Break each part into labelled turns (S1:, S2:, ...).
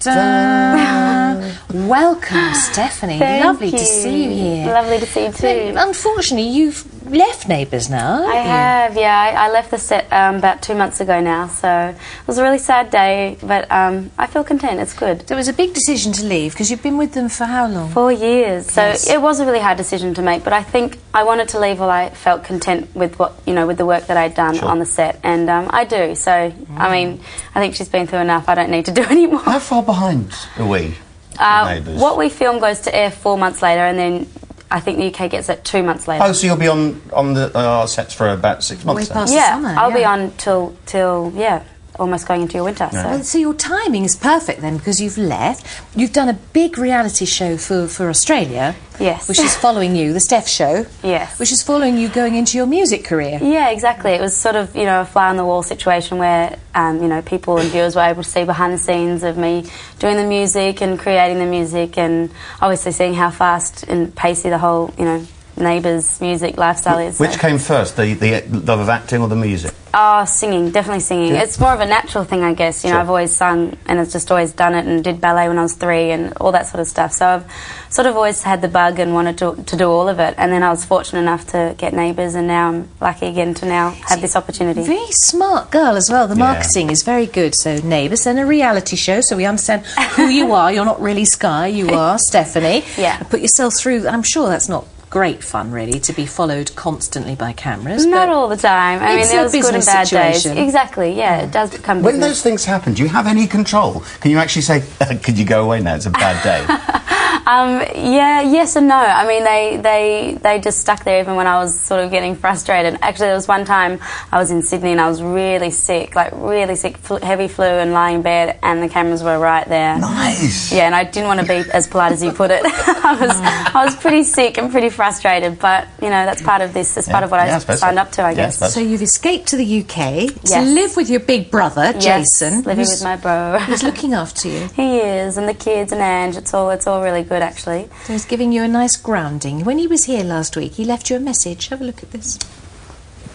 S1: Da. Welcome, Stephanie.
S2: Thank
S1: Lovely to see you here.
S2: Lovely to see you too.
S1: But unfortunately, you've left Neighbours now.
S2: I
S1: you?
S2: have, yeah. I, I left the set um, about two months ago now, so it was a really sad day, but um, I feel content. It's good.
S1: So it was a big decision to leave because you've been with them for how long?
S2: Four years, so
S1: Yes.
S2: it was a really hard decision to make. But I think I wanted to leave while I felt content with what you know, with the work that I'd done
S3: Sure.
S2: on the set, and um, I do. So I mean, I think she's been through enough. I don't need to do anymore.
S3: How far behind are we?
S2: Uh, what we film goes to air four months later, and then I think the UK gets it two months later.
S3: Oh, so you'll be on on the uh, sets for about six months.
S1: Way
S3: then?
S1: past the
S2: yeah,
S1: summer,
S2: I'll be on till till yeah, almost going into your winter. So.
S1: Well, so your timing is perfect then because you've left. You've done a big reality show for, for Australia.
S2: Yes.
S1: Which is following you, the Steph Show.
S2: Yes.
S1: Which is following you going into your music career.
S2: Yeah, exactly. It was sort of, you know, a fly on the wall situation where, um, you know, people and viewers were able to see behind the scenes of me doing the music and creating the music and obviously seeing how fast and pacey the whole, you know, neighbours' music lifestyle is.
S3: Which
S2: So-
S3: came first, the, the love of acting or the music?
S2: Oh, singing, definitely singing. It's more of a natural thing, I guess. You know, I've always sung and I've just always done it and did ballet when I was three and all that sort of stuff. So I've sort of always had the bug and wanted to, to do all of it. And then I was fortunate enough to get Neighbours and now I'm lucky again to now have this opportunity.
S1: Very smart girl as well. The
S3: Yeah.
S1: marketing is very good. So, Neighbours, and a reality show, so we understand who you are. You're not really Sky, you are Stephanie.
S2: Yeah.
S1: Put yourself through. I'm sure that's not great fun, really, to be followed constantly by cameras.
S2: Not all the time. I mean,
S1: It's
S2: there
S1: a
S2: was good and bad
S1: situation.
S2: days. Exactly, yeah, it does become
S3: When
S2: business.
S3: those things happen, do you have any control? Can you actually say, could you go away now? It's a bad day.
S2: Um, yeah, yes and no. I mean, they, they, they just stuck there even when I was sort of getting frustrated. Actually, there was one time I was in Sydney and I was really sick, like really sick, flu, heavy flu, and lying in bed, and the cameras were right there.
S3: nice.
S2: Yeah, and I didn't want to be as polite as you put it. I was, I was pretty sick and pretty frustrated, but you know that's part of this. It's part of what
S3: Yeah, I
S2: I
S3: suppose
S2: signed
S3: so.
S2: up to, I
S3: Yeah, I
S2: guess.
S3: suppose.
S1: So you've escaped to the UK to
S2: Yes.
S1: live with your big brother, Jason.
S2: yes,
S1: Jason.
S2: living with my bro.
S1: who's looking after you.
S2: he is, and the kids and Ange. It's all, it's all really good, actually.
S1: So he's giving you a nice grounding. When he was here last week, he left you a message. Have a look at this.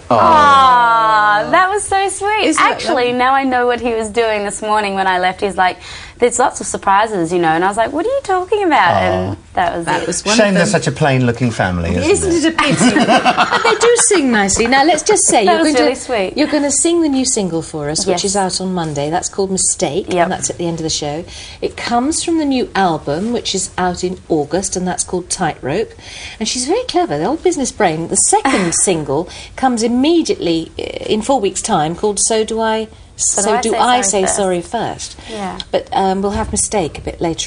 S2: Ah, that was so sweet.
S1: Isn't it
S2: Actually, now I know what he was doing this morning when I left. He's like, "There's lots of surprises, you know," and I was like, "What are you talking about?" And that was
S1: That
S2: it.
S1: was one
S3: Shame
S1: of
S3: they're
S1: them.
S3: such a plain-looking family, isn't,
S1: Isn't it a pity? but they do sing nicely. Now let's just say
S2: That
S1: you're
S2: was
S1: going
S2: really
S1: to
S2: sweet.
S1: you're going to sing the new single for us, which
S2: Yes.
S1: is out on Monday. That's called Mistake,
S2: Yep.
S1: and that's at the end of the show. It comes from the new album, which is out in August, and that's called Tightrope. And she's very clever, the old business brain. The second single comes immediately uh, in four weeks' time, called So Do I. So, do I, say, sorry, first?
S2: Yeah.
S1: But um, we'll have Mistake a bit later